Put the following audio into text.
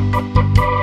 Música